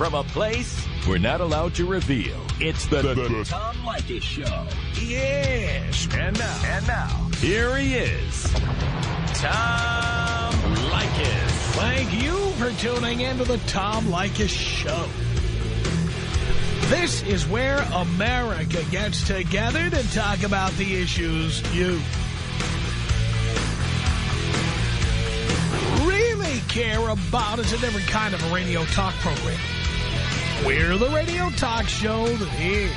from a place we're not allowed to reveal. It's the, the, the Tom Leykis Show. Yes. And now. And now. Here he is. Tom Leykis. Thank you for tuning into the Tom Leykis Show. This is where America gets together to talk about the issues you really care about. It's a different kind of a radio talk program. We're the radio talk show that is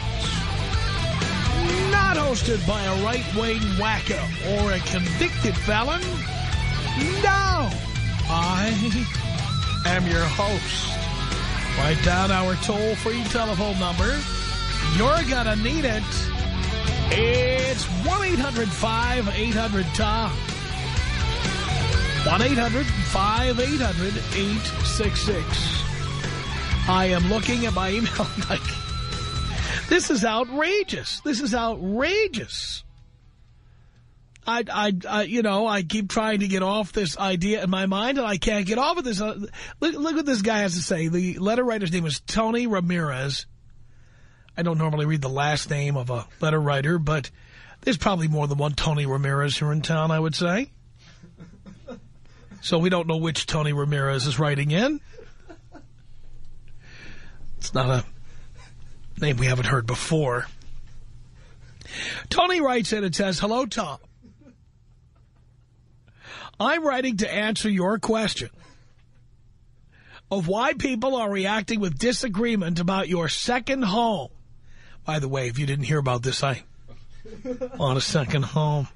not hosted by a right-wing wacko or a convicted felon. No, I am your host. Write down our toll-free telephone number. You're gonna need it. It's 1-800-5800-TOM. 1-800-5800-866. I am looking at my email like, this is outrageous. This is outrageous. I, I, I, you know, I keep trying to get off this idea in my mind, and I can't get off of this. Uh, look, look what this guy has to say. The letter writer's name is Tony Ramirez. I don't normally read the last name of a letter writer, but there's probably more than one Tony Ramirez here in town, I would say. So we don't know which Tony Ramirez is writing in. It's not a name we haven't heard before. Tony writes in and says, Hello, Tom. I'm writing to answer your question of why people are reacting with disagreement about your second home. By the way, if you didn't hear about this, I want a second home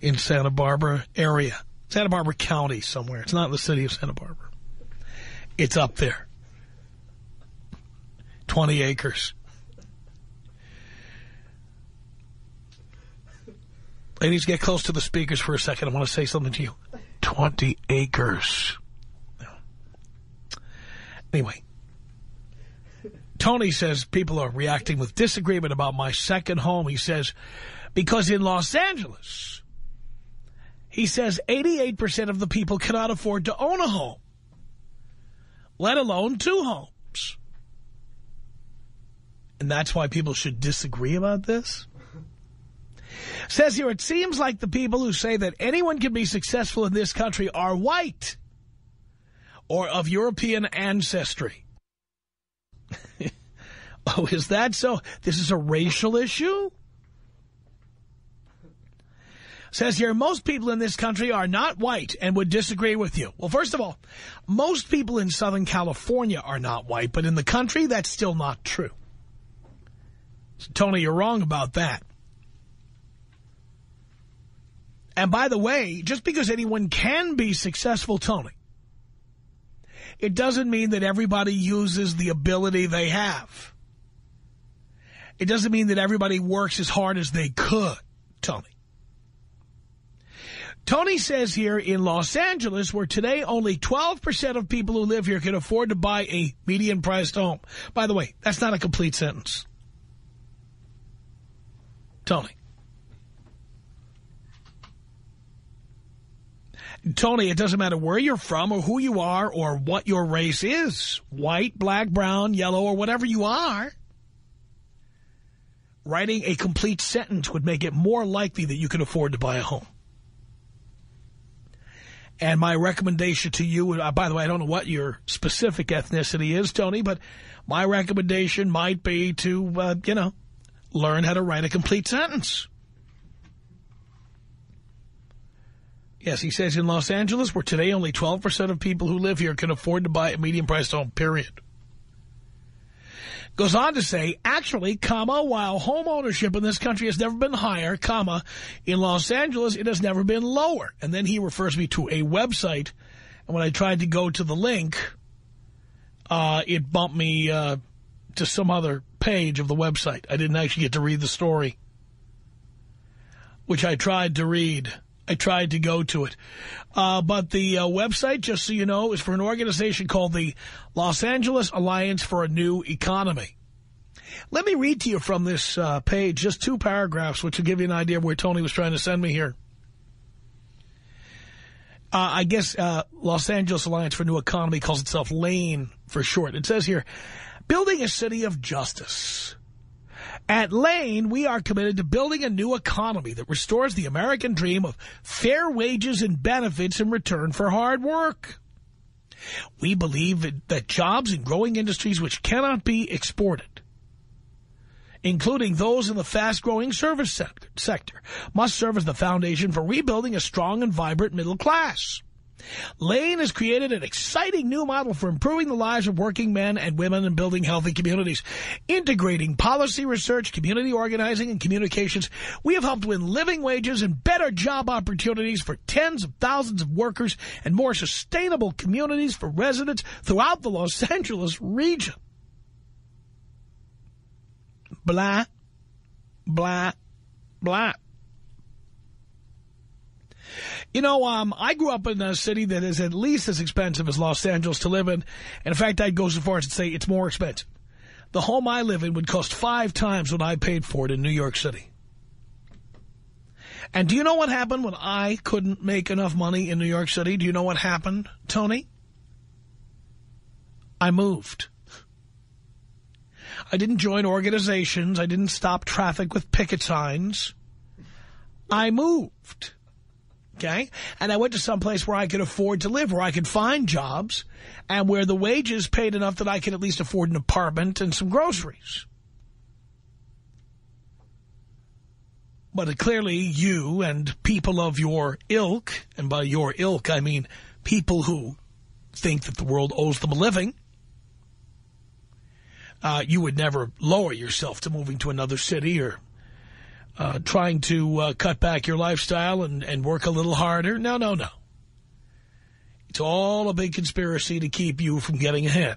in Santa Barbara area. Santa Barbara County somewhere. It's not in the city of Santa Barbara. It's up there. 20 acres. Ladies, get close to the speakers for a second. I want to say something to you. 20 acres. Anyway. Tony says people are reacting with disagreement about my second home. He says, because in Los Angeles, he says 88% of the people cannot afford to own a home let alone two homes. And that's why people should disagree about this? Says here, it seems like the people who say that anyone can be successful in this country are white or of European ancestry. oh, is that so? This is a racial issue? Says here, most people in this country are not white and would disagree with you. Well, first of all, most people in Southern California are not white, but in the country, that's still not true. So, Tony, you're wrong about that. And by the way, just because anyone can be successful, Tony, it doesn't mean that everybody uses the ability they have. It doesn't mean that everybody works as hard as they could, Tony. Tony says here in Los Angeles, where today only 12% of people who live here can afford to buy a median-priced home. By the way, that's not a complete sentence. Tony. Tony, it doesn't matter where you're from or who you are or what your race is. White, black, brown, yellow, or whatever you are. Writing a complete sentence would make it more likely that you can afford to buy a home. And my recommendation to you, uh, by the way, I don't know what your specific ethnicity is, Tony, but my recommendation might be to, uh, you know, learn how to write a complete sentence. Yes, he says in Los Angeles, where today only 12% of people who live here can afford to buy a medium-priced home, period. Goes on to say, actually, comma, while home ownership in this country has never been higher, comma, in Los Angeles it has never been lower. And then he refers me to a website. And when I tried to go to the link, uh, it bumped me uh, to some other page of the website. I didn't actually get to read the story, which I tried to read. I tried to go to it. Uh, but the uh, website, just so you know, is for an organization called the Los Angeles Alliance for a New Economy. Let me read to you from this uh, page, just two paragraphs, which will give you an idea of where Tony was trying to send me here. Uh, I guess uh, Los Angeles Alliance for New Economy calls itself LANE for short. It says here, building a city of justice. At Lane, we are committed to building a new economy that restores the American dream of fair wages and benefits in return for hard work. We believe that jobs in growing industries which cannot be exported, including those in the fast-growing service sector, must serve as the foundation for rebuilding a strong and vibrant middle class. Lane has created an exciting new model for improving the lives of working men and women and building healthy communities. Integrating policy research, community organizing, and communications, we have helped win living wages and better job opportunities for tens of thousands of workers and more sustainable communities for residents throughout the Los Angeles region. Blah, blah, blah. You know, um, I grew up in a city that is at least as expensive as Los Angeles to live in. And in fact, I'd go so far as to say it's more expensive. The home I live in would cost five times what I paid for it in New York City. And do you know what happened when I couldn't make enough money in New York City? Do you know what happened, Tony? I moved. I didn't join organizations. I didn't stop traffic with picket signs. I moved okay? And I went to some place where I could afford to live, where I could find jobs, and where the wages paid enough that I could at least afford an apartment and some groceries. But clearly you and people of your ilk, and by your ilk I mean people who think that the world owes them a living, uh, you would never lower yourself to moving to another city or uh, trying to uh, cut back your lifestyle and, and work a little harder. No, no, no. It's all a big conspiracy to keep you from getting ahead.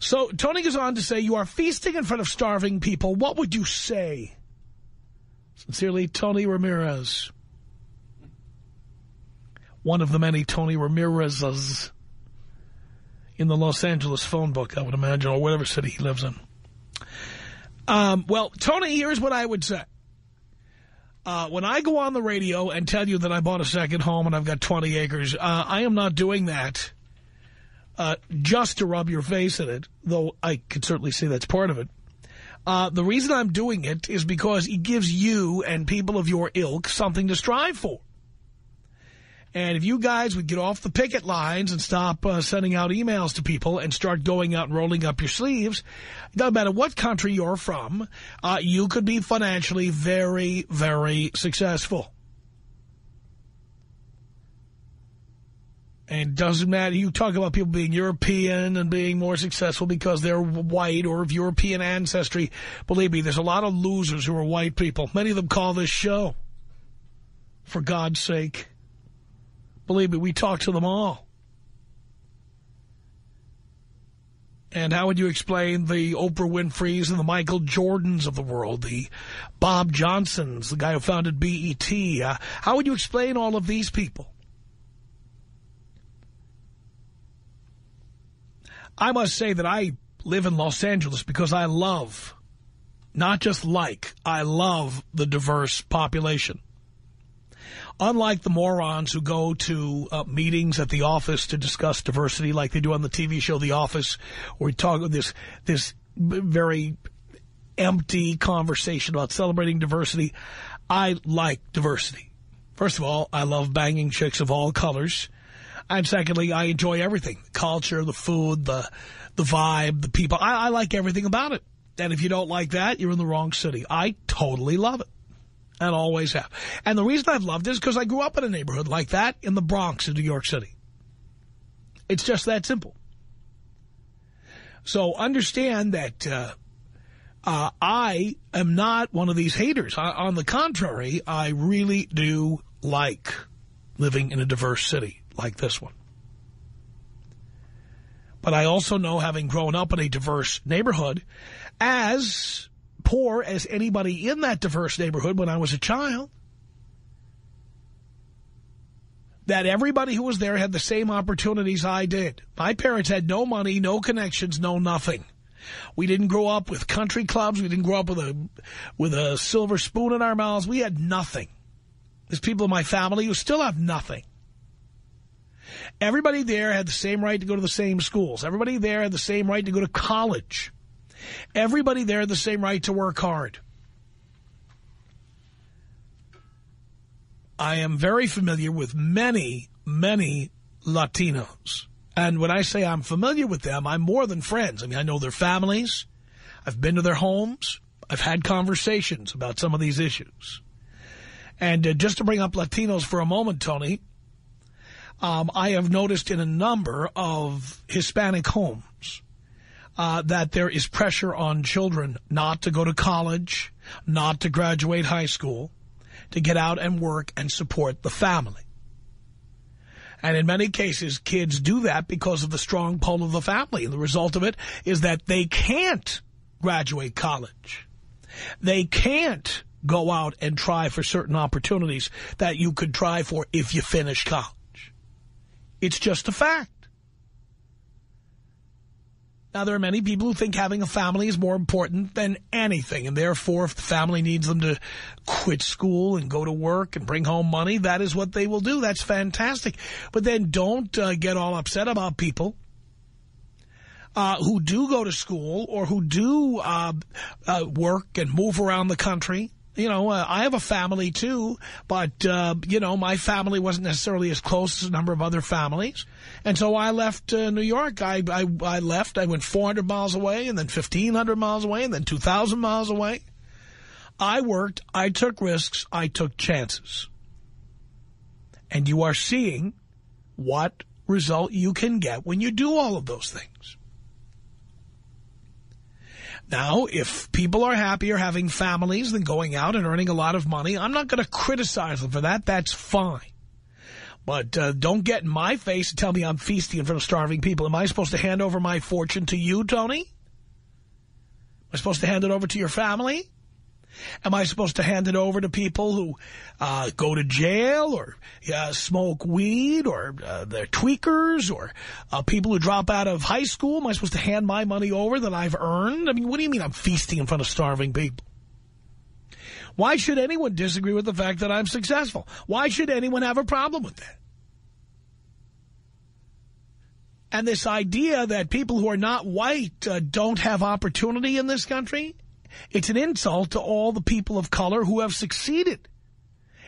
So Tony goes on to say, you are feasting in front of starving people. What would you say? Sincerely, Tony Ramirez. One of the many Tony Ramirez's in the Los Angeles phone book, I would imagine, or whatever city he lives in. Um, well, Tony, here's what I would say. Uh, when I go on the radio and tell you that I bought a second home and I've got 20 acres, uh, I am not doing that uh, just to rub your face in it, though I could certainly say that's part of it. Uh, the reason I'm doing it is because it gives you and people of your ilk something to strive for. And if you guys would get off the picket lines and stop uh, sending out emails to people and start going out and rolling up your sleeves, no matter what country you're from, uh, you could be financially very, very successful. And it doesn't matter. You talk about people being European and being more successful because they're white or of European ancestry. Believe me, there's a lot of losers who are white people. Many of them call this show. For God's sake. Believe me, we talk to them all. And how would you explain the Oprah Winfrey's and the Michael Jordans of the world, the Bob Johnsons, the guy who founded BET? Uh, how would you explain all of these people? I must say that I live in Los Angeles because I love, not just like, I love the diverse population. Unlike the morons who go to uh, meetings at the office to discuss diversity like they do on the TV show The Office, or we talk this, this very empty conversation about celebrating diversity, I like diversity. First of all, I love banging chicks of all colors. And secondly, I enjoy everything. The culture, the food, the the vibe, the people. I, I like everything about it. And if you don't like that, you're in the wrong city. I totally love it and always have. And the reason I've loved it is because I grew up in a neighborhood like that in the Bronx in New York City. It's just that simple. So understand that uh, uh, I am not one of these haters. I, on the contrary, I really do like living in a diverse city like this one. But I also know, having grown up in a diverse neighborhood, as poor as anybody in that diverse neighborhood when I was a child. That everybody who was there had the same opportunities I did. My parents had no money, no connections, no nothing. We didn't grow up with country clubs. We didn't grow up with a with a silver spoon in our mouths. We had nothing. There's people in my family who still have nothing. Everybody there had the same right to go to the same schools. Everybody there had the same right to go to college. Everybody there the same right to work hard. I am very familiar with many, many Latinos. And when I say I'm familiar with them, I'm more than friends. I mean, I know their families. I've been to their homes. I've had conversations about some of these issues. And uh, just to bring up Latinos for a moment, Tony, um, I have noticed in a number of Hispanic homes uh, that there is pressure on children not to go to college, not to graduate high school, to get out and work and support the family. And in many cases, kids do that because of the strong pull of the family. And the result of it is that they can't graduate college. They can't go out and try for certain opportunities that you could try for if you finish college. It's just a fact. Now, there are many people who think having a family is more important than anything, and therefore, if the family needs them to quit school and go to work and bring home money, that is what they will do. That's fantastic. But then don't uh, get all upset about people uh, who do go to school or who do uh, uh work and move around the country you know, uh, I have a family too, but, uh, you know, my family wasn't necessarily as close as a number of other families. And so I left uh, New York. I, I, I left. I went 400 miles away and then 1,500 miles away and then 2,000 miles away. I worked. I took risks. I took chances. And you are seeing what result you can get when you do all of those things. Now, if people are happier having families than going out and earning a lot of money, I'm not going to criticize them for that. That's fine. But uh, don't get in my face and tell me I'm feasting in front of starving people. Am I supposed to hand over my fortune to you, Tony? Am I supposed to hand it over to your family? Am I supposed to hand it over to people who uh, go to jail or uh, smoke weed or uh, they're tweakers or uh, people who drop out of high school? Am I supposed to hand my money over that I've earned? I mean, what do you mean I'm feasting in front of starving people? Why should anyone disagree with the fact that I'm successful? Why should anyone have a problem with that? And this idea that people who are not white uh, don't have opportunity in this country it's an insult to all the people of color who have succeeded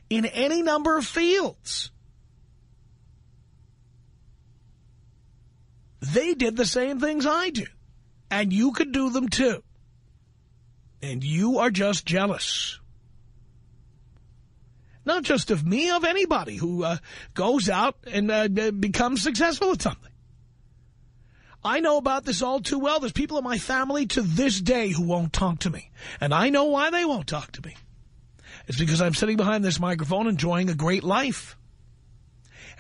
in any number of fields. They did the same things I do. And you could do them too. And you are just jealous. Not just of me, of anybody who uh, goes out and uh, becomes successful at something. I know about this all too well. There's people in my family to this day who won't talk to me. And I know why they won't talk to me. It's because I'm sitting behind this microphone enjoying a great life.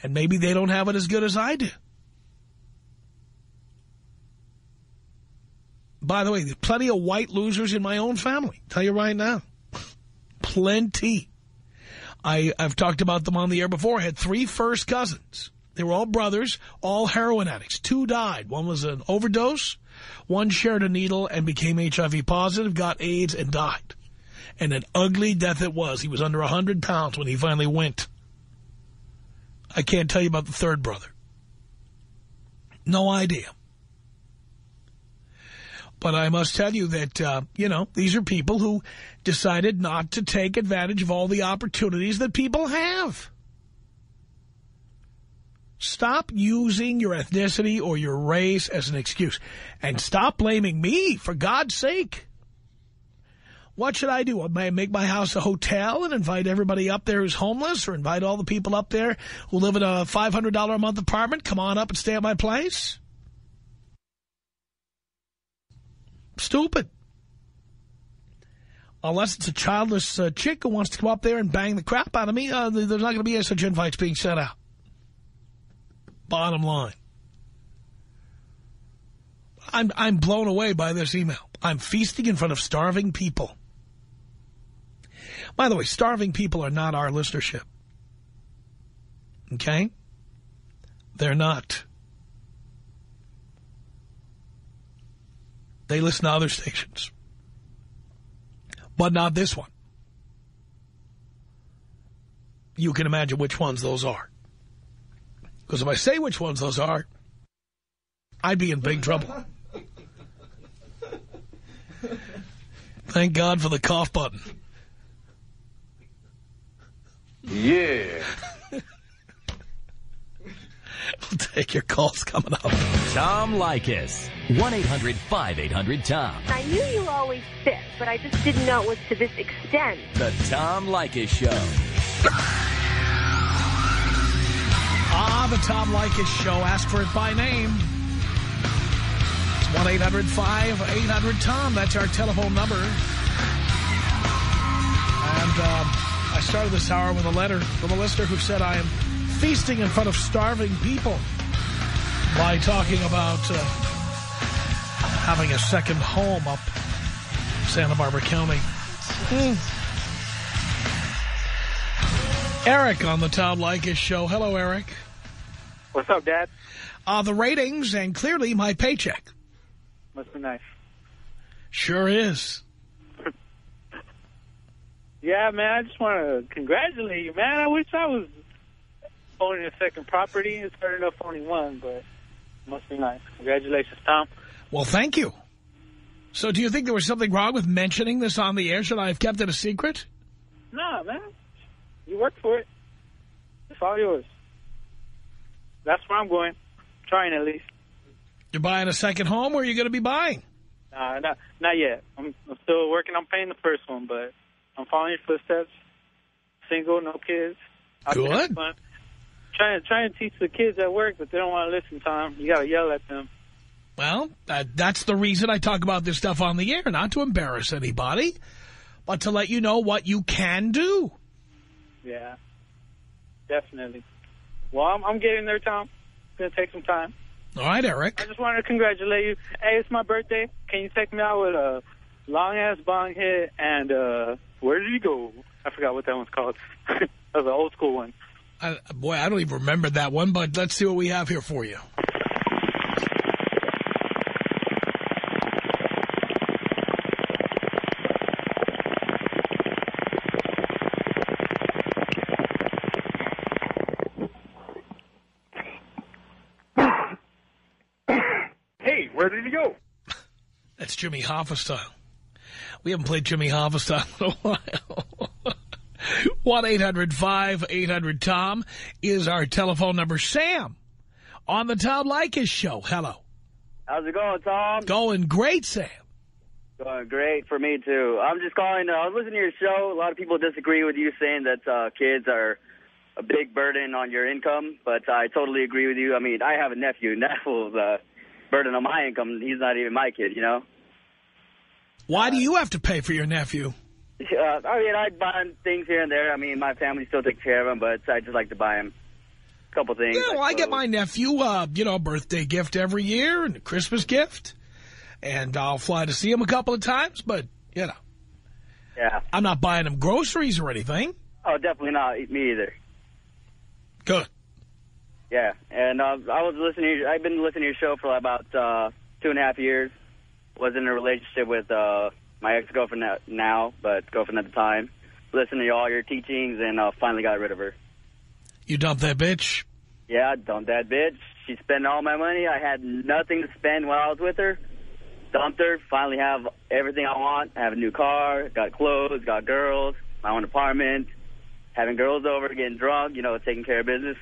And maybe they don't have it as good as I do. By the way, there's plenty of white losers in my own family. Tell you right now. plenty. I, I've talked about them on the air before. I had three first cousins they were all brothers, all heroin addicts. Two died. One was an overdose. One shared a needle and became HIV positive, got AIDS, and died. And an ugly death it was. He was under 100 pounds when he finally went. I can't tell you about the third brother. No idea. But I must tell you that, uh, you know, these are people who decided not to take advantage of all the opportunities that people have. Stop using your ethnicity or your race as an excuse. And stop blaming me, for God's sake. What should I do? May I make my house a hotel and invite everybody up there who's homeless or invite all the people up there who live in a $500 a month apartment? Come on up and stay at my place? Stupid. Unless it's a childless uh, chick who wants to come up there and bang the crap out of me, uh, there's not going to be any such invites being sent out. Bottom line. I'm, I'm blown away by this email. I'm feasting in front of starving people. By the way, starving people are not our listenership. Okay? They're not. They listen to other stations. But not this one. you can imagine which ones those are. Because if I say which ones those are, I'd be in big trouble. Thank God for the cough button. Yeah. We'll take your calls coming up. Tom Leykis. 1-800-5800-TOM. I knew you were always sick, but I just didn't know it was to this extent. The Tom Leykis Show. Ah, the Tom Leykis Show. Ask for it by name. It's 1-800-5800-TOM. That's our telephone number. And um, I started this hour with a letter from a listener who said I am feasting in front of starving people by talking about uh, having a second home up Santa Barbara County. Hmm. Eric on the Tom Leykis show. Hello, Eric. What's up, Dad? Uh, the ratings and clearly my paycheck. Must be nice. Sure is. Yeah, man, I just want to congratulate you, man. I wish I was owning a second property. It's hard enough owning one, but must be nice. Congratulations, Tom. Well, thank you. So do you think there was something wrong with mentioning this on the air? Should I have kept it a secret? Nah, man. You worked for it. It's all yours. That's where I'm going. Trying at least. You're buying a second home? Where are you going to be buying? Nah, not, not yet. I'm, I'm still working on paying the first one, but I'm following your footsteps. Single, no kids. There Good. Trying, trying to teach the kids at work, but they don't want to listen, Tom. You got to yell at them. Well, uh, that's the reason I talk about this stuff on the air, not to embarrass anybody, but to let you know what you can do. Yeah, definitely. Well, I'm, I'm getting there, Tom. It's going to take some time. All right, Eric. I just wanted to congratulate you. Hey, it's my birthday. Can you take me out with a long-ass bong hit and uh, Where Did You Go? I forgot what that one's called. that was an old school one. Boy, I don't even remember that one, but let's see what we have here for you. Hey, where did he go? That's Jimmy Hoffa style. We haven't played Jimmy Hoffa style in a while. 1-800-5800-TOM is our telephone number. Sam on the Tom Leykis show. Hello. How's it going, Tom? Going great, Sam. Going great for me, too. I'm just calling. Uh, I was listening to your show. A lot of people disagree with you saying that uh, kids are a big burden on your income, but I totally agree with you. I mean, I have a nephew. Neville's a burden on my income. He's not even my kid, you know? Why do you have to pay for your nephew? Uh, I mean, I buy him things here and there. I mean, my family still takes care of him, but I just like to buy him a couple things. Yeah, well, I like get my nephew, uh, you know, a birthday gift every year and a Christmas gift. And I'll fly to see him a couple of times, but, you know, Yeah. I'm not buying him groceries or anything. Oh, definitely not me either. Good. Yeah, and uh, I was listening. I've been listening to your show for about uh, two and a half years. Was in a relationship with uh, my ex-girlfriend now- now, but girlfriend at the time. Listened to all your teachings and uh, finally got rid of her. You dumped that bitch. Yeah, dumped that bitch. She spent all my money. I had nothing to spend while I was with her. Dumped her. Finally have everything I want. I have a new car. Got clothes. Got girls. My own apartment. Having girls over, getting drunk. You know, taking care of business.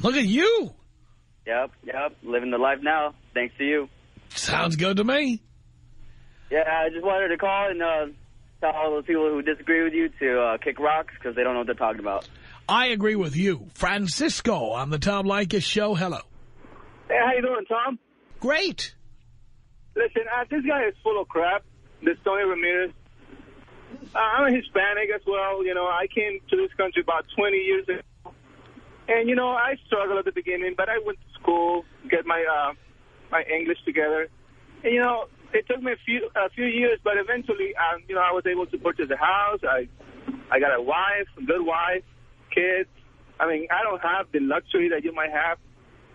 Look at you. Yep, yep. Living the life now. Thanks to you. Sounds good to me. Yeah, I just wanted to call and uh, tell all those people who disagree with you to uh, kick rocks because they don't know what they're talking about. I agree with you. Francisco on the Tom Leykis show. Hello. Hey, how you doing, Tom? Great. Listen, uh, this guy is full of crap. This Tony Ramirez. Uh, I'm a Hispanic as well. You know, I came to this country about 20 years ago. And, you know, I struggled at the beginning, but I went to school, get my uh, my English together. And, you know, it took me a few a few years, but eventually, um, you know, I was able to purchase a house. I I got a wife, a good wife, kids. I mean, I don't have the luxury that you might have.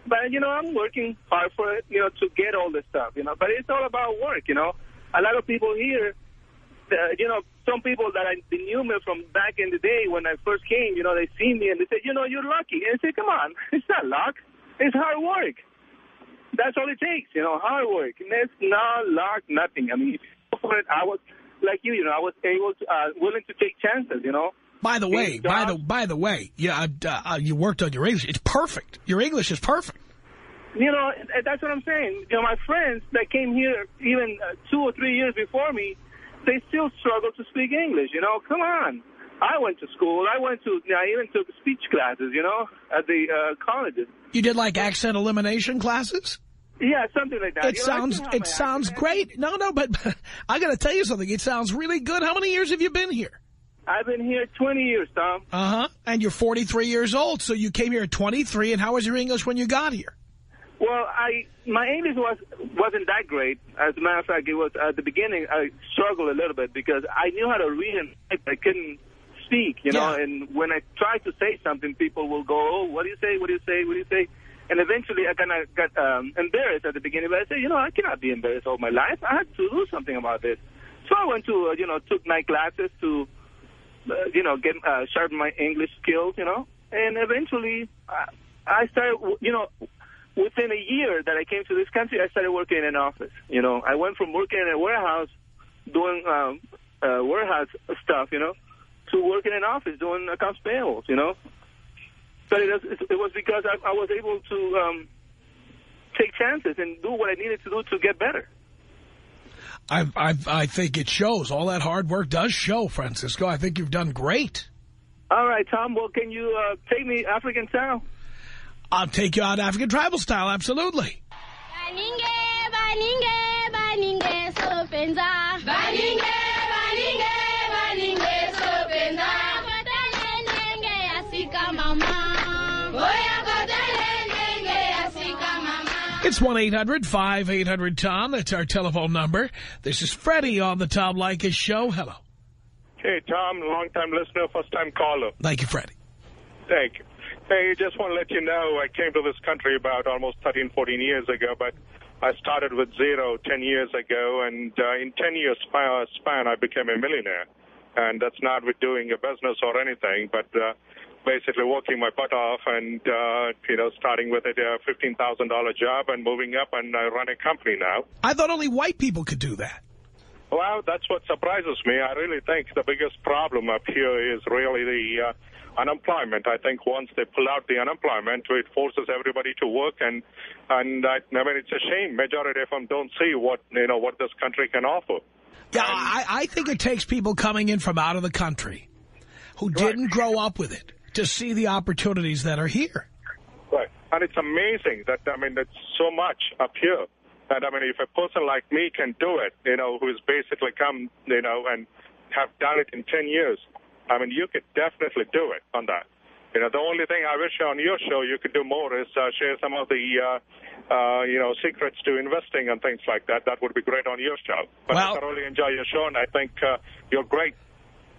But, you know, I'm working hard for it, you know, to get all this stuff, you know. But it's all about work, you know. A lot of people here, uh, you know, some people that I knew me from back in the day when I first came, you know, they see me and they say, you know, you're lucky. And I say, come on, it's not luck. It's hard work. That's all it takes, you know, hard work. There's no luck, nothing. I mean, for it, I was like you, you know, I was able to, uh, willing to take chances, you know. By the way, by the by the way, yeah, uh, uh, you worked on your English. It's perfect. Your English is perfect. You know, that's what I'm saying. You know, my friends that came here even uh, two or three years before me, they still struggle to speak English. You know, come on. I went to school. I went to, I even took speech classes, you know, at the uh, colleges. You did like accent elimination classes. Yeah, something like that. It You sounds have it sounds great. No, no, but I got to tell you something. It sounds really good. How many years have you been here? I've been here 20 years, Tom. Uh huh. And you're 43 years old, so you came here at 23. And how was your English when you got here? Well, I my English was wasn't that great. As a matter of fact, it was at the beginning I struggled a little bit because I knew how to read and write, but I couldn't speak. You know, and when I tried to say something, people will go, "Oh, what do you say? What do you say? What do you say?" And eventually, I kind of got um, embarrassed at the beginning. But I said, "You know, I cannot be embarrassed all my life. I had to do something about this." So I went to, uh, you know, took night classes to, uh, you know, get uh, sharpen my English skills. You know, and eventually, uh, I started, you know within a year that I came to this country, I started working in an office. You know, I went from working in a warehouse, doing um, uh, warehouse stuff, you know, to working in an office doing accounts payables, you know. But it was, it was because I, I was able to um, take chances and do what I needed to do to get better. I, I, I think it shows. All that hard work does show, Francisco. I think you've done great. All right, Tom. Well, can you uh, take me African style? I'll take you out African tribal style, absolutely. Baninge, baninge, baninge, sopenza. It's 1-800-5800-TOM. That's our telephone number. This is Freddie on the Tom Leykis Show. Hello. Hey, Tom, long-time listener, first-time caller. Thank you, Freddie. Thank you. Hey, just want to let you know I came to this country about almost 13, 14 years ago, but I started with zero 10 years ago, and uh, in 10 years span, span, I became a millionaire. And that's not with doing a business or anything, but uh, basically working my butt off and, uh, you know, starting with a uh, $15,000 job and moving up and uh, run a company now. I thought only white people could do that. Well, that's what surprises me. I really think the biggest problem up here is really the uh, unemployment. I think once they pull out the unemployment, it forces everybody to work, and and I, I mean it's a shame. Majority of them don't see what you know what this country can offer. Yeah, I, I think it takes people coming in from out of the country who didn't grow up with it to see the opportunities that are here. Right. And it's amazing that, I mean, it's so much up here. And, I mean, if a person like me can do it, you know, who's basically come, you know, and have done it in 10 years, I mean, you could definitely do it on that. You know, the only thing I wish on your show you could do more is uh, share some of the, uh, uh, you know, secrets to investing and things like that. That would be great on your show. But Well- I thoroughly enjoy your show, and I think uh, you're great.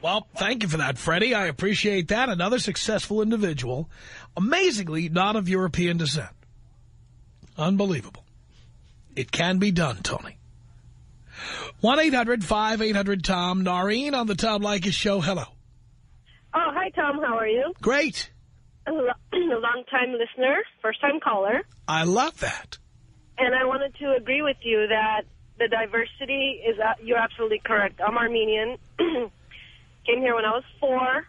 Well, thank you for that, Freddie. I appreciate that. Another successful individual, amazingly not of European descent. Unbelievable. It can be done, Tony. 1-800-5800-TOM. Noreen on the Tom Leykis Show. Hello. Oh, hi, Tom. How are you? Great. A long-time listener, first-time caller. I love that. And I wanted to agree with you that the diversity is, uh, you're absolutely correct. I'm Armenian. Came here when I was four.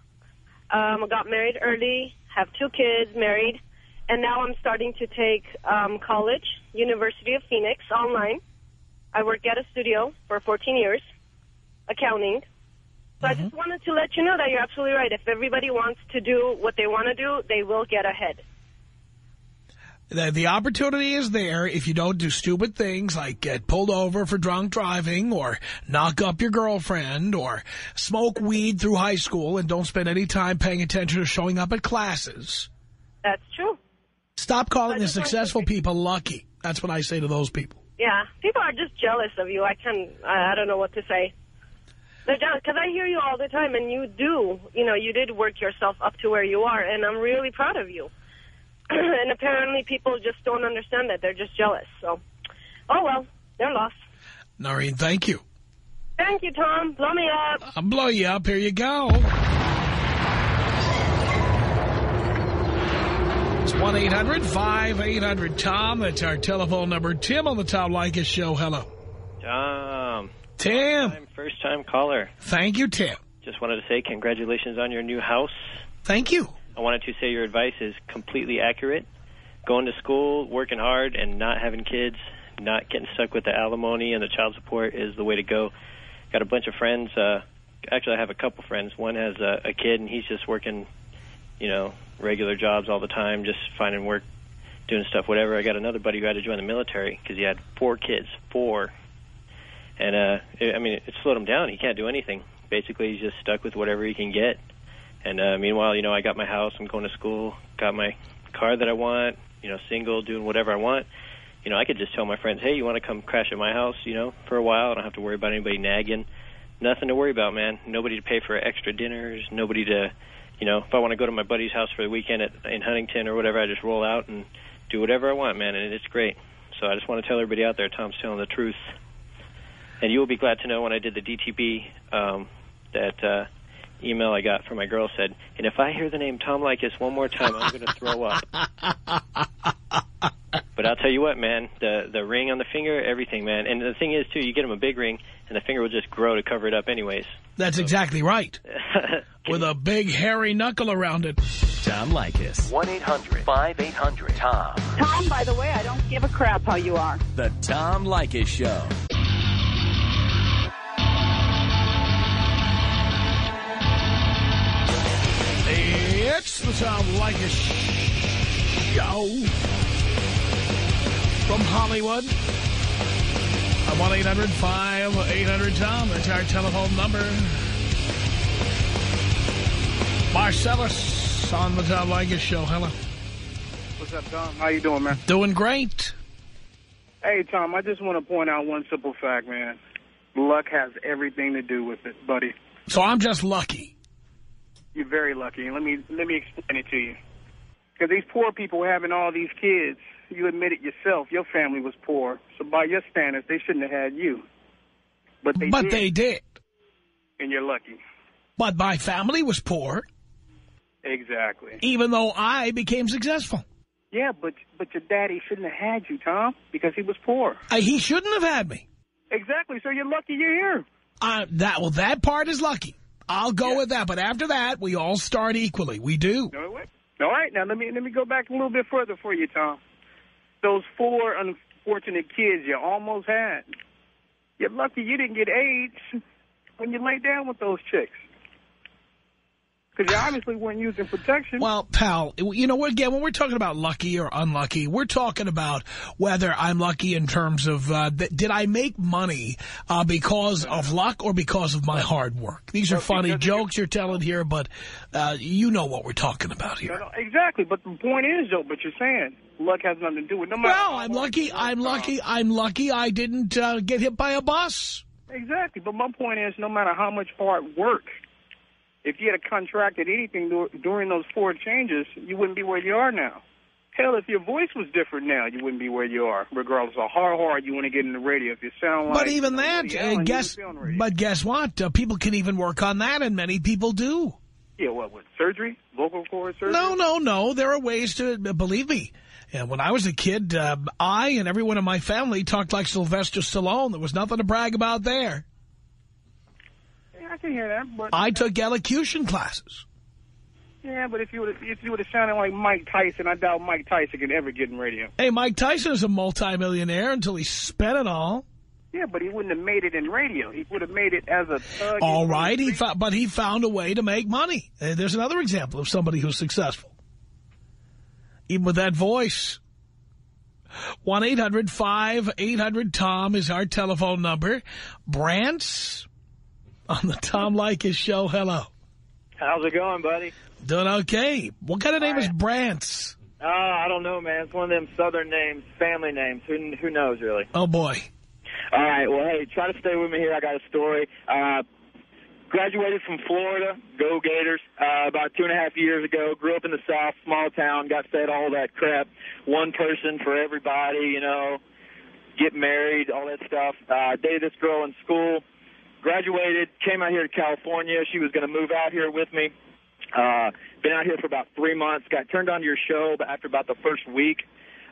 Um, I got married early, have two kids, married. And now I'm starting to take um, college, University of Phoenix, online. I work at a studio for 14 years, accounting. So I just wanted to let you know that you're absolutely right. If everybody wants to do what they want to do, they will get ahead. The, the opportunity is there if you don't do stupid things like get pulled over for drunk driving or knock up your girlfriend or smoke weed through high school and don't spend any time paying attention to showing up at classes. That's true. Stop calling the just wanted to successful people lucky. That's what I say to those people. Yeah, people are just jealous of you. I can I I don't know what to say. They're jealous because I hear you all the time, and you do. You know, you did work yourself up to where you are, and I'm really proud of you. and apparently, people just don't understand that. They're just jealous. So, oh well, they're lost. Noreen, thank you. Thank you, Tom. Blow me up. I'll blow you up. Here you go. It's 1-800-5800-TOM. That's our telephone number. Tim on the Tom Leykis Show. Hello. Tom. Tim. First time caller. Thank you, Tim. Just wanted to say congratulations on your new house. Thank you. I wanted to say your advice is completely accurate. Going to school, working hard, and not having kids, not getting stuck with the alimony and the child support is the way to go. Got a bunch of friends. Uh, actually, I have a couple friends. One has a, a kid, and he's just working, you know, regular jobs all the time, just finding work, doing stuff, whatever. I got another buddy who had to join the military because he had four kids, four. And, uh, it, I mean, it slowed him down. He can't do anything. Basically, he's just stuck with whatever he can get. And uh, meanwhile, you know, I got my house, I'm going to school, got my car that I want, you know, single, doing whatever I want. You know, I could just tell my friends, hey, you want to come crash at my house, you know, for a while. I don't have to worry about anybody nagging. Nothing to worry about, man. Nobody to pay for extra dinners. Nobody to, you know, if I want to go to my buddy's house for the weekend at, in Huntington or whatever, I just roll out and do whatever I want, man, and it's great. So I just want to tell everybody out there, Tom's telling the truth. And you will be glad to know when I did the DTB um, that uh, email I got from my girl said, and if I hear the name Tom Leykis one more time, I'm going to throw up. but I'll tell you what, man, the the ring on the finger, everything, man. And the thing is, too, you get him a big ring, and the finger will just grow to cover it up anyways. That's exactly right. With a big hairy knuckle around it. Tom Leykis. 1-800-5800-TOM. Tom, by the way, I don't give a crap how you are. The Tom Leykis Show. It's the Tom Leykis Show from Hollywood. At 1-800-5800-TOM. That's our telephone number. Marcellus on the Tom Leykis Show. Hello. What's up, Tom? How you doing, man? Doing great. Hey, Tom, I just want to point out one simple fact, man. Luck has everything to do with it, buddy. So I'm just lucky. You're very lucky. Let me let me explain it to you. Because these poor people having all these kids, you admit it yourself. Your family was poor, so by your standards, they shouldn't have had you. But they but did, they did. and you're lucky. But my family was poor, Exactly. even though I became successful. Yeah, but but your daddy shouldn't have had you, Tom, because he was poor. Uh, he shouldn't have had me. Exactly. So you're lucky you're here. Uh, that Well, that part is lucky. I'll go with that. But after that, we all start equally. We do. No. All right, now let me let me go back a little bit further for you, Tom. Those four unfortunate kids you almost had. You're lucky you didn't get AIDS when you laid down with those chicks. Because you obviously weren't using protection. Well, pal, you know, again, when we're talking about lucky or unlucky, we're talking about whether I'm lucky in terms of, uh, th did I make money uh, because of luck or because of my hard work? These are Well, funny jokes you're telling here, but uh, you know what we're talking about here. No, no, exactly, but the point is, though, but you're saying luck has nothing to do with. No matter Well, I'm lucky. I'm lucky. I'm lucky I didn't uh, get hit by a bus. Exactly, but my point is, no matter how much hard work, if you had contracted anything dur- during those four changes, you wouldn't be where you are now. Hell, if your voice was different now, you wouldn't be where you are, regardless of how hard you want to get in the radio. If you sound like... But even that, uh, Allen, guess, would be on the radio. but guess what? Uh, people can even work on that, and many people do. Yeah, what, with surgery? Vocal cord surgery? No, no, no. There are ways to, believe me. Yeah, when I was a kid, uh, I and everyone in my family talked like Sylvester Stallone. There was nothing to brag about there. I can hear that, but... I took elocution classes. Yeah, but if you would if you would have sounded like Mike Tyson, I doubt Mike Tyson could ever get in radio. Hey, Mike Tyson is a multimillionaire until he spent it all. Yeah, but he wouldn't have made it in radio. He would have made it as a thug. All right, he but he found a way to make money. Uh, there's another example of somebody who's successful. Even with that voice. 1-800-5800-TOM is our telephone number. Brant's on the Tom Leykis show. Hello. How's it going, buddy? Doing okay. What kind of name is Brant's? Uh, I don't know, man. It's one of them southern names, family names. Who, who knows, really? Oh, boy. All right, well, hey, try to stay with me here. I got a story. Uh, graduated from Florida, go Gators, uh, about two and a half years ago. Grew up in the South, small town, got fed all that crap. One person for everybody, you know, get married, all that stuff. Uh, dated this girl in school. Graduated, came out here to California. She was going to move out here with me. Uh, been out here for about three months. Got turned on to your show but after about the first week.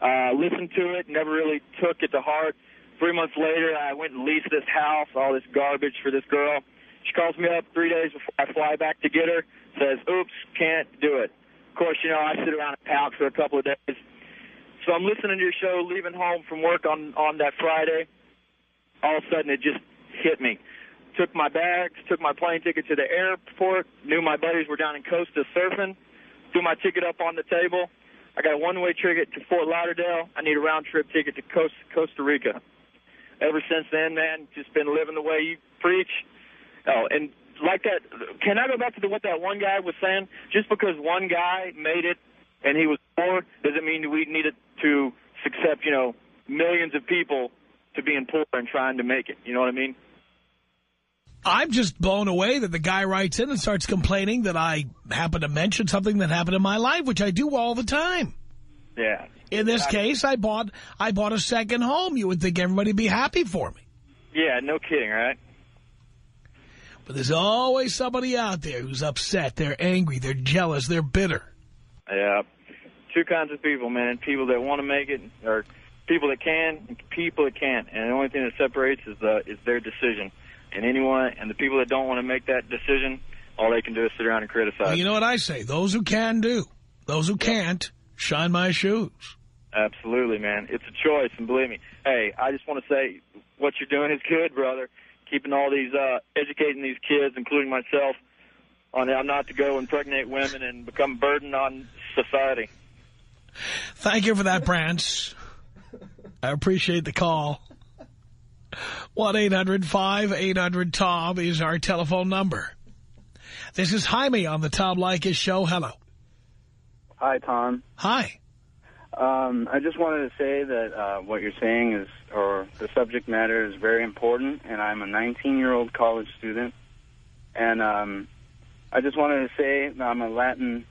Uh, listened to it, never really took it to heart. Three months later, I went and leased this house, all this garbage for this girl. She calls me up three days before I fly back to get her, says, oops, can't do it. Of course, you know, I sit around and pout for a couple of days. So I'm listening to your show, leaving home from work on, on that Friday. All of a sudden, it just hit me. Took my bags, took my plane ticket to the airport, knew my buddies were down in Costa surfing, threw my ticket up on the table. I got a one-way ticket to Fort Lauderdale. I need a round-trip ticket to Costa, Costa Rica. Ever since then, man, just been living the way you preach. Oh, and like that, can I go back to what that one guy was saying? Just because one guy made it and he was poor doesn't mean we needed to accept, you know, millions of people to being poor and trying to make it. You know what I mean? I'm just blown away that the guy writes in and starts complaining that I happen to mention something that happened in my life, which I do all the time. Yeah. In this I, case, I bought I bought a second home. You would think everybody would be happy for me. Yeah, no kidding, right? But there's always somebody out there who's upset. They're angry. They're jealous. They're bitter. Yeah. Two kinds of people, man. People that want to make it, or people that can, and people that can't. And the only thing that separates is the is their decision. And anyone, and the people that don't want to make that decision, all they can do is sit around and criticize. Well, you know what I say? Those who can do. Those who can't, shine my shoes. Absolutely, man. It's a choice, and believe me, hey, I just want to say what you're doing is good, brother. Keeping all these, uh, educating these kids, including myself, on how not to go impregnate women and become a burden on society. Thank you for that, Brance. I appreciate the call. 1-800-5800-TOM is our telephone number. This is Jaime on the Tom Leykis show. Hello. Hi, Tom. Hi. Um, I just wanted to say that uh, what you're saying is, or the subject matter is very important, and I'm a 19-year-old college student, and um, I just wanted to say that I'm a Latin,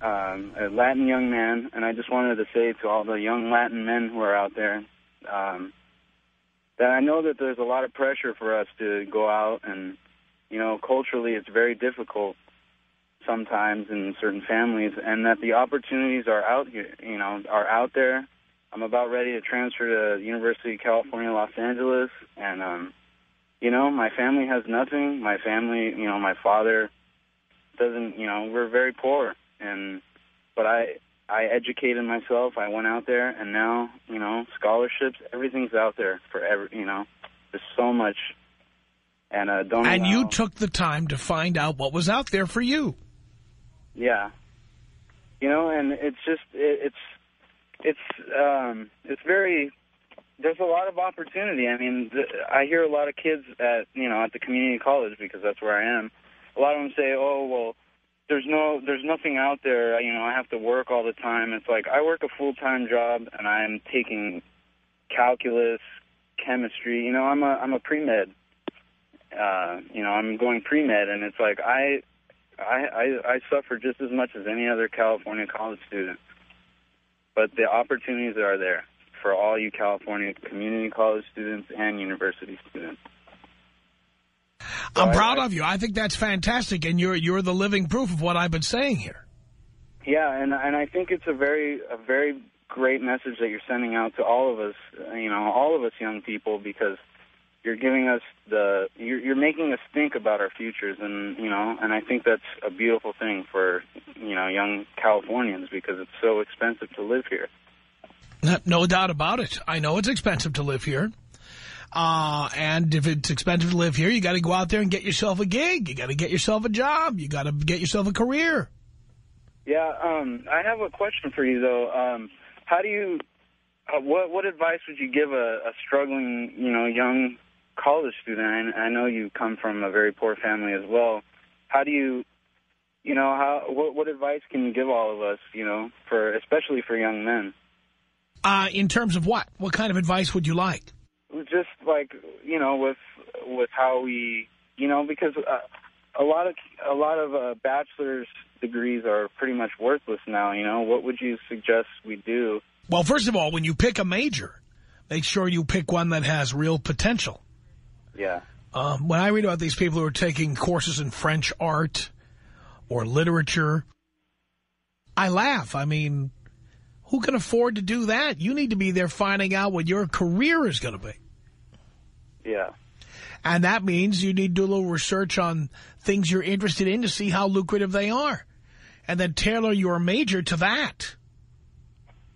um, a Latin young man, and I just wanted to say to all the young Latin men who are out there um, that I know that there's a lot of pressure for us to go out, and you know, culturally, it's very difficult sometimes in certain families, and that the opportunities are out here, you know, are out there. I'm about ready to transfer to University of California, Los Angeles, and um, you know, my family has nothing. My family, you know, my father doesn't, you know, we're very poor, and but I I educated myself. I went out there, and now, you know, scholarships, everything's out there for every, you know, there's so much. And uh, don't. And allow, you took the time to find out what was out there for you. Yeah. You know, and it's just it, it's it's um it's very there's a lot of opportunity. I mean, the, I hear a lot of kids at you know at the community college because that's where I am. A lot of them say, "Oh, well, there's no there's nothing out there. You know, I have to work all the time." It's like I work a full time job and I'm taking calculus, chemistry. You know, I'm a I'm a pre med. Uh, you know, I'm going pre med, and it's like I I, I, I suffer just as much as any other California college student. But the opportunities are there for all you California community college students and university students. I'm proud of you. I think that's fantastic, and you're you're the living proof of what I've been saying here. Yeah, and and I think it's a very a very great message that you're sending out to all of us, you know, all of us young people, because you're giving us the you're, you're making us think about our futures and you know and I think that's a beautiful thing for you know young Californians because it's so expensive to live here. No doubt about it. I know it's expensive to live here. Uh, and if it's expensive to live here, you got to go out there and get yourself a gig. You got to get yourself a job. You got to get yourself a career. Yeah, um, I have a question for you though. Um, how do you, uh, what what advice would you give a, a struggling, you know, young college student? I, I know you come from a very poor family as well. How do you, you know, how what what advice can you give all of us, you know, for especially for young men? Uh, in terms of what? What kind of advice would you like? Just like you know, with with how we, you know, because uh, a lot of a lot of uh, bachelor's degrees are pretty much worthless now. You know, what would you suggest we do? Well, first of all, when you pick a major, make sure you pick one that has real potential. Yeah. Um, when I read about these people who are taking courses in French art or literature, I laugh. I mean, who can afford to do that? You need to be there finding out what your career is going to be. Yeah. And that means you need to do a little research on things you're interested in to see how lucrative they are. And then tailor your major to that.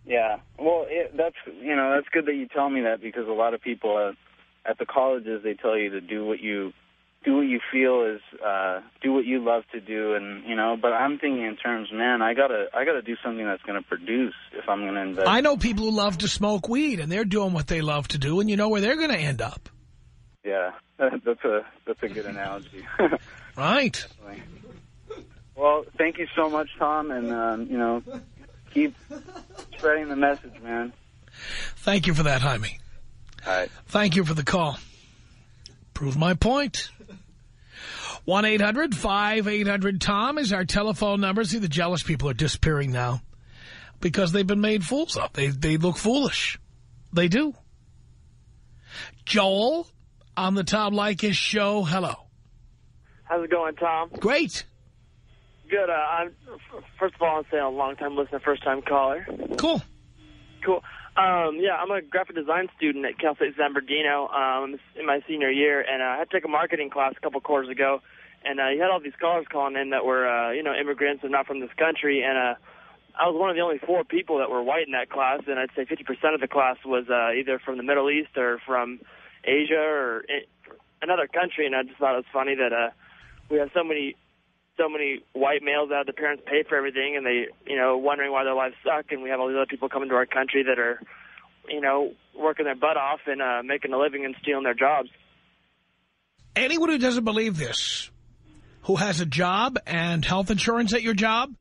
Yeah. Well, it, that's you know that's good that you tell me that because a lot of people at, at the colleges they tell you to do what you do what you feel is uh, do what you love to do, and you know. But I'm thinking in terms, man, I gotta I gotta do something that's going to produce if I'm going to invest. I know people who love to smoke weed, and they're doing what they love to do, and you know where they're going to end up. Yeah, that's a that's a good analogy. right. Definitely. Well, thank you so much, Tom, and um, you know, keep spreading the message, man. Thank you for that, Jaime. All right. Thank you for the call. Prove my point. 1-800-5800-TOM is our telephone number. See, the jealous people are disappearing now because they've been made fools of. They, they look foolish. They do. Joel on the Tom Leykis show. Hello. How's it going, Tom? Great. Good. Uh, I'm first of all, I'm saying a long-time listener, first-time caller. Cool. Cool. Um, yeah, I'm a graphic design student at Cal State San Bernardino um, in my senior year, and uh, I had to take a marketing class a couple quarters ago, and uh, you had all these scholars calling in that were, uh, you know, immigrants and not from this country, and uh, I was one of the only four people that were white in that class, and I'd say 50% of the class was uh, either from the Middle East or from Asia or another country, and I just thought it was funny that uh, we have so many so many white males that the parents pay for everything, and they, you know, wondering why their lives suck, and we have all these other people coming to our country that are, you know, working their butt off and uh, making a living and stealing their jobs. Anyone who doesn't believe this, who has a job and health insurance at your job,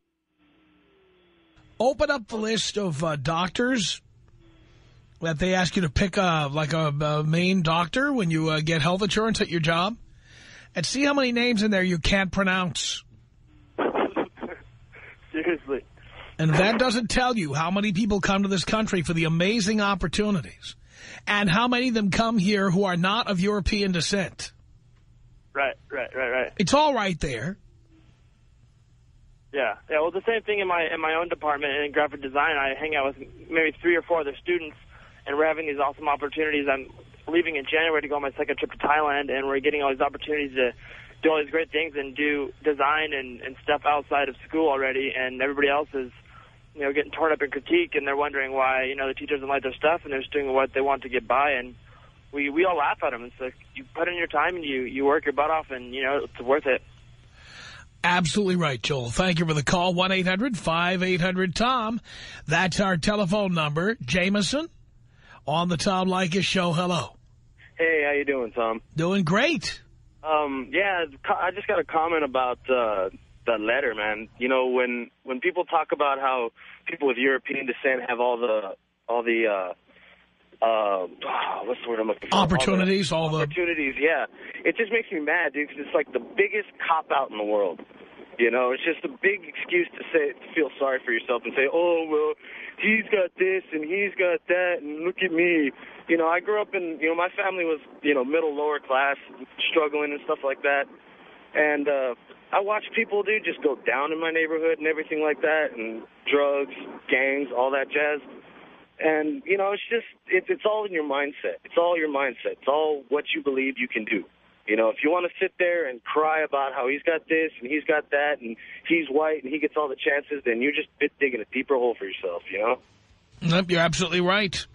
open up the list of uh, doctors that they ask you to pick a, like a, a main doctor when you uh, get health insurance at your job and see how many names in there you can't pronounce. Seriously. And that doesn't tell you how many people come to this country for the amazing opportunities and how many of them come here who are not of European descent. Right, right, right, right. It's all right there. Yeah, yeah. Well, the same thing in my in my own department in graphic design. I hang out with maybe three or four other students, and we're having these awesome opportunities. I'm leaving in January to go on my second trip to Thailand, and we're getting all these opportunities to do all these great things and do design and, and stuff outside of school already, and everybody else is, you know, getting torn up in critique, and they're wondering why, you know, the teachers don't like their stuff, and they're just doing what they want to get by, and we we all laugh at them. It's like you put in your time and you you work your butt off, and you know it's worth it. Absolutely right, Joel. Thank you for the call. 1-800-5800-TOM. That's our telephone number. Jameson on the Tom Leykis show. Hello. Hey, how you doing, Tom? Doing great. Um, yeah, I just got a comment about uh, the letter, man. You know, when when people talk about how people with European descent have all the all the uh, uh, what's the word I'm looking for? Opportunities, all the, all the opportunities. Yeah, it just makes me mad, dude. Because it's like the biggest cop out in the world. You know, it's just a big excuse to say to feel sorry for yourself and say, oh well, he's got this and he's got that, and look at me. You know, I grew up in, you know, my family was, you know, middle lower class, struggling and stuff like that, and uh, I watched people, dude, just go down in my neighborhood and everything like that, and drugs, gangs, all that jazz. And, you know, it's just, it, it's all in your mindset. It's all your mindset. It's all what you believe you can do. You know, if you want to sit there and cry about how he's got this and he's got that and he's white and he gets all the chances, then you're just digging a deeper hole for yourself, you know? Yep, you're absolutely right.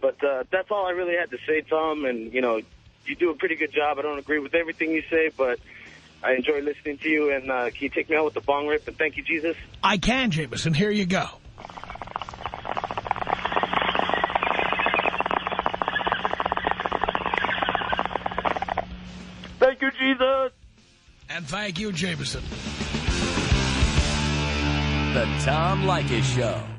But uh, that's all I really had to say, Tom. And, you know, you do a pretty good job. I don't agree with everything you say, but I enjoy listening to you. And uh, can you take me out with the bong rip? And thank you, Jesus. I can, Jameson. Here you go. Thank you, Jesus. And thank you, Jameson. The Tom Leykis Show.